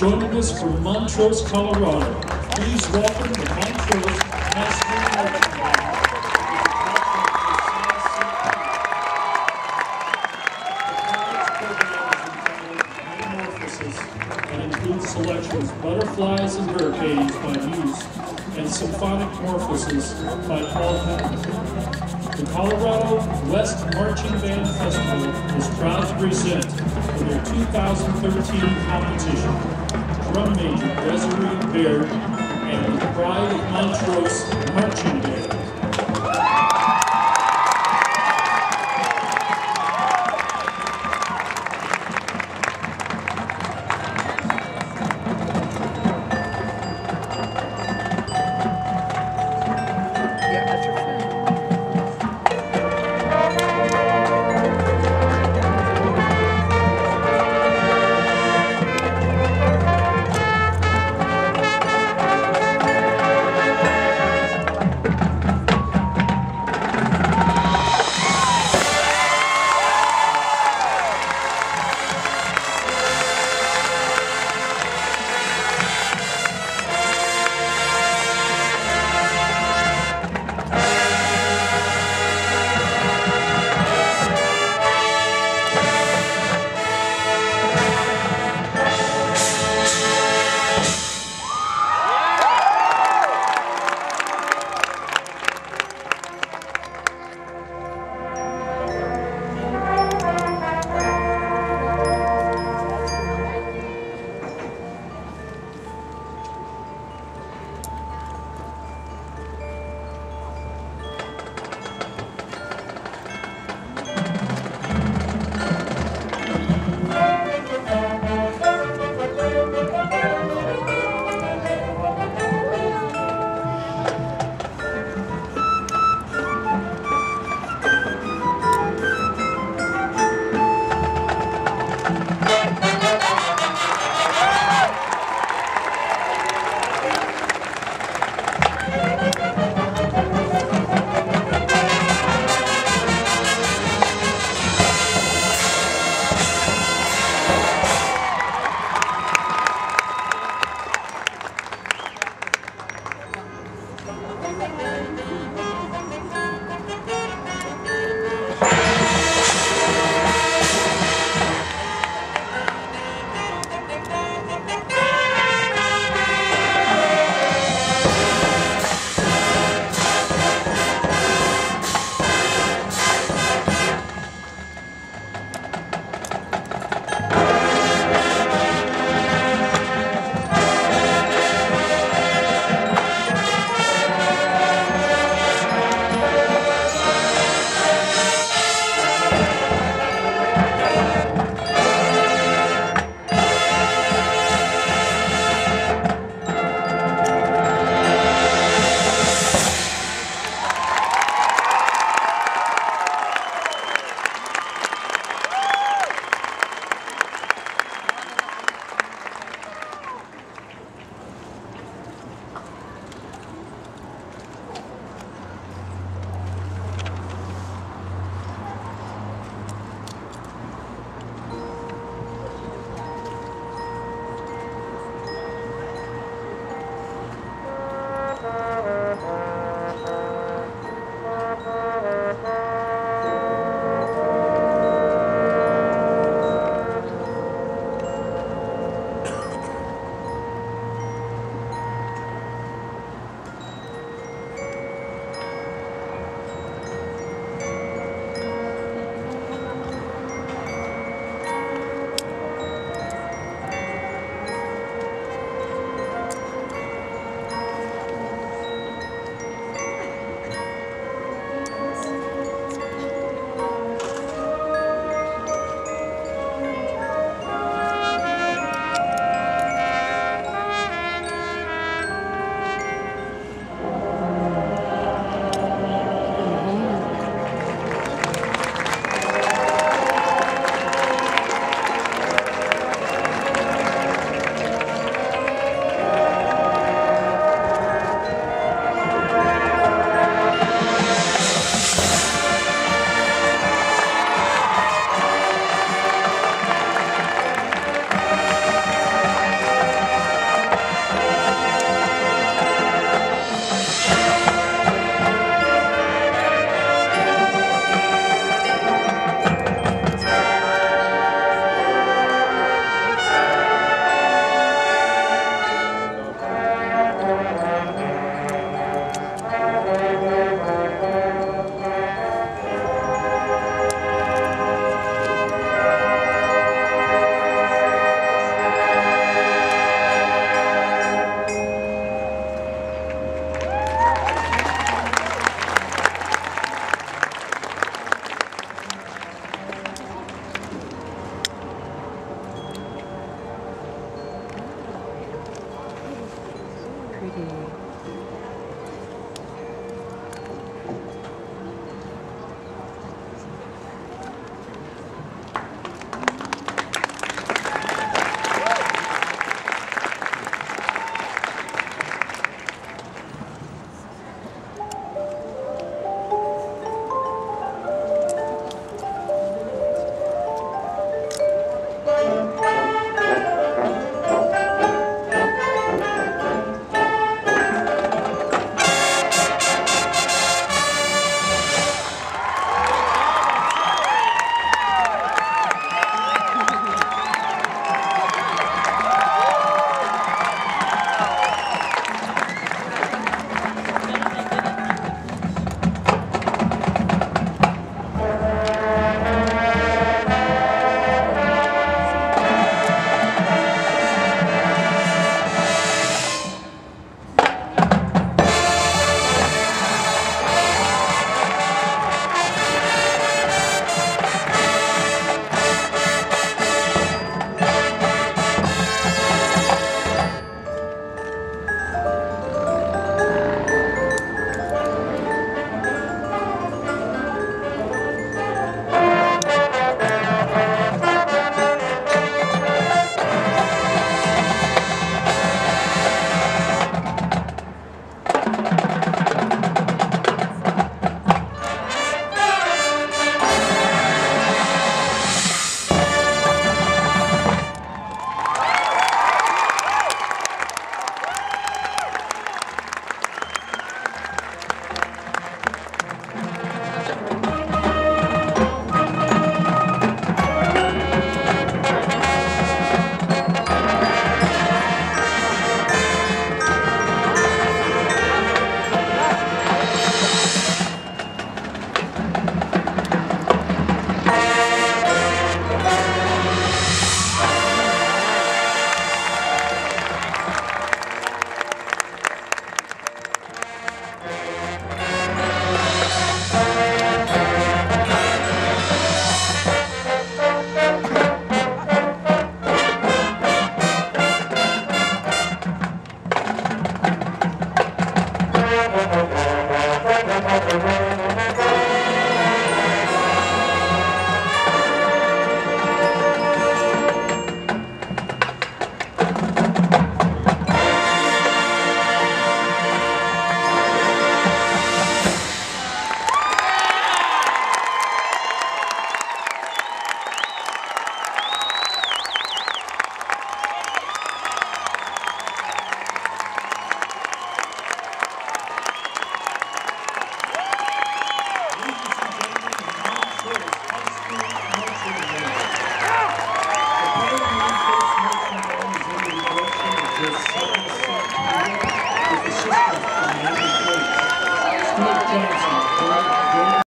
joining us from Montrose, Colorado. Please welcome the Montrose includes selections Butterflies and Hurricanes by Muse and Symphonic Morphosis by Paul Patton. The Colorado West Marching Band Festival is proud to present their 2013 competition drum major Desiree Baird and the Pride of Montrose Marching Band.